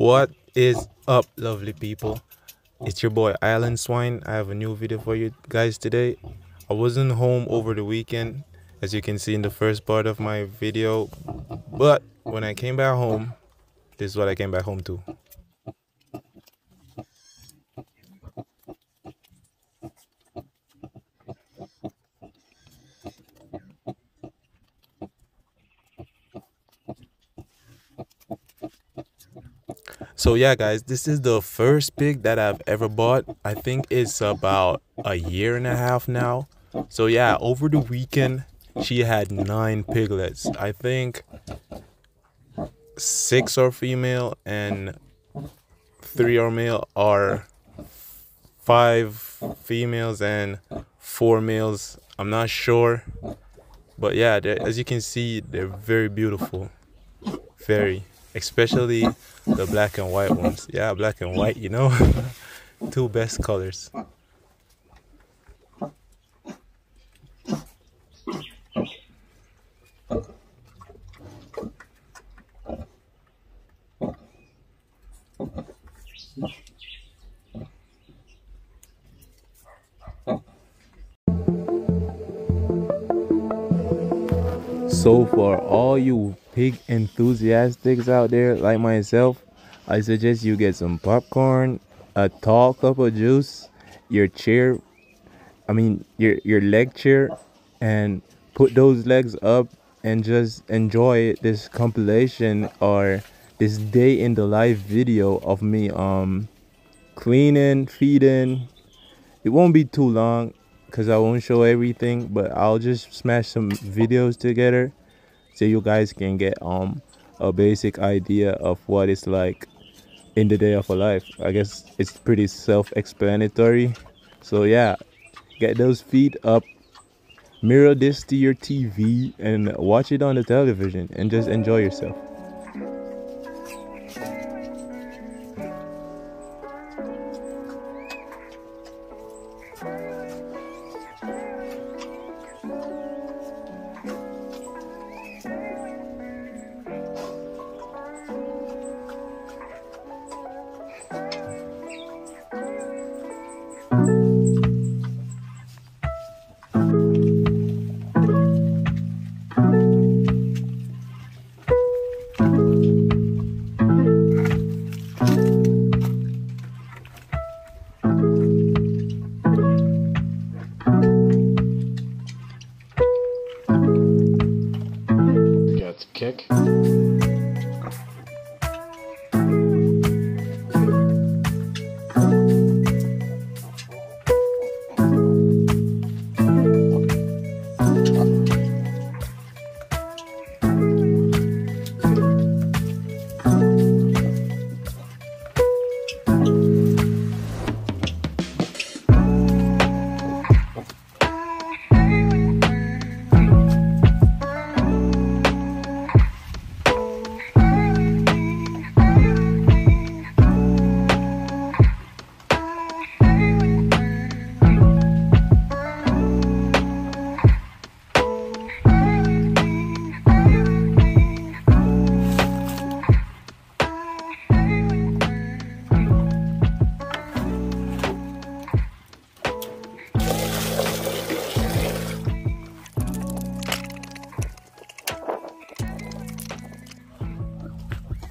What is up, lovely people? It's your boy Island Swine. I have a new video for you guys today. I wasn't home over the weekend, as you can see in the first part of my video, but when I came back home, this is what I came back home to. So yeah, guys, this is the first pig that I've ever bought. I think it's about a year and a half now. So yeah, over the weekend, she had nine piglets. I think six are female and three are male are five females and four males. I'm not sure. But yeah, as you can see, they're very beautiful. Very especially the black and white ones. Yeah, black and white, you know, two best colors. So for all you pig enthusiasts out there like myself, I suggest you get some popcorn, a tall cup of juice, your chair, I mean your your leg chair, and put those legs up and just enjoy this compilation or this day in the life video of me um cleaning, feeding. It won't be too long because I won't show everything, but I'll just smash some videos together so you guys can get um a basic idea of what it's like in the day of a life. I guess it's pretty self-explanatory. So yeah get those feet up mirror this to your tv and watch it on the television and just enjoy yourself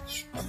much.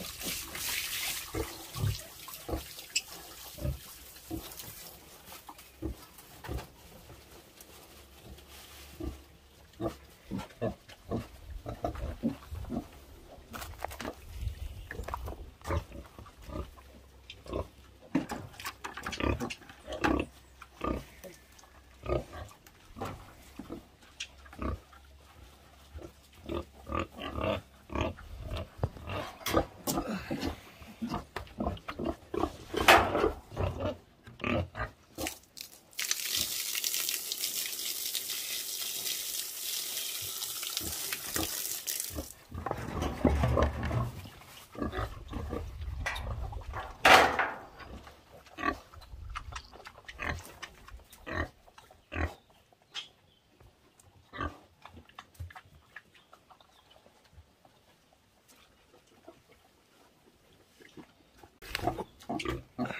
Okay.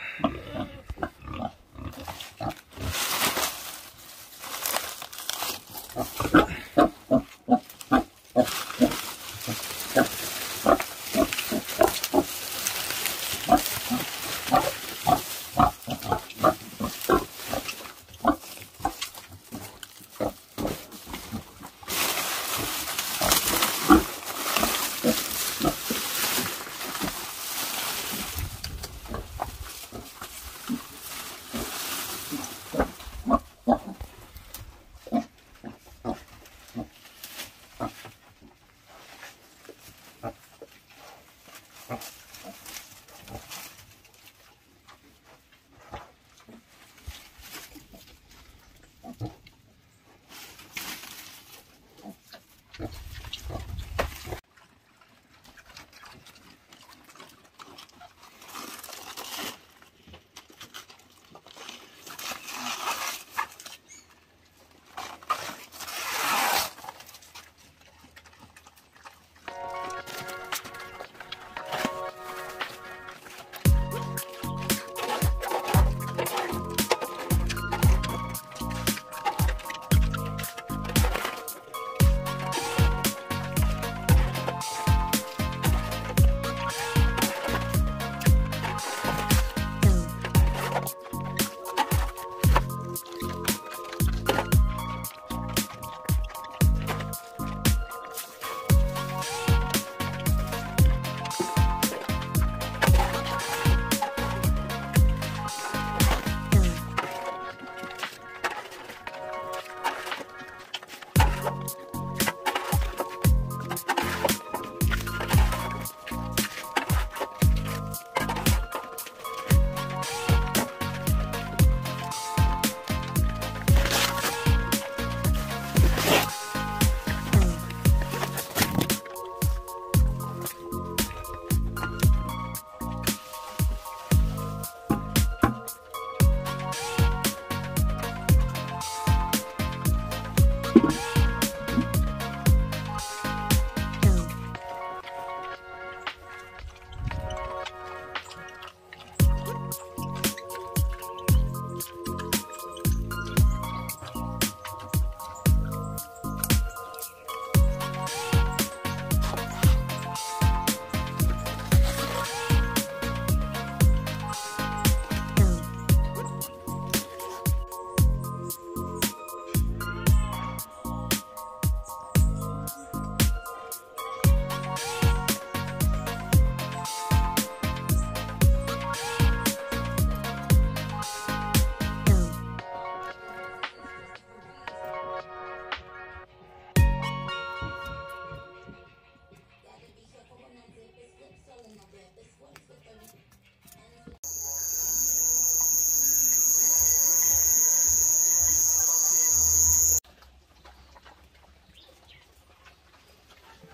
Okay.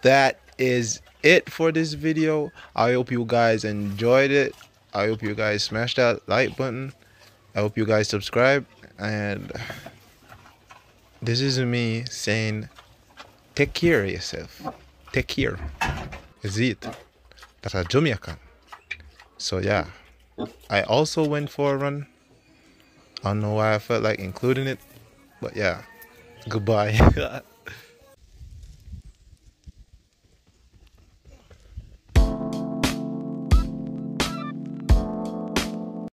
That is it for this video. I hope you guys enjoyed it. I hope you guys smash that like button. I hope you guys subscribe. And this is me saying take care of yourself. Take care. Is it? That's a jamaican so yeah. I also went for a run. I don't know why i felt like including it but yeah. Goodbye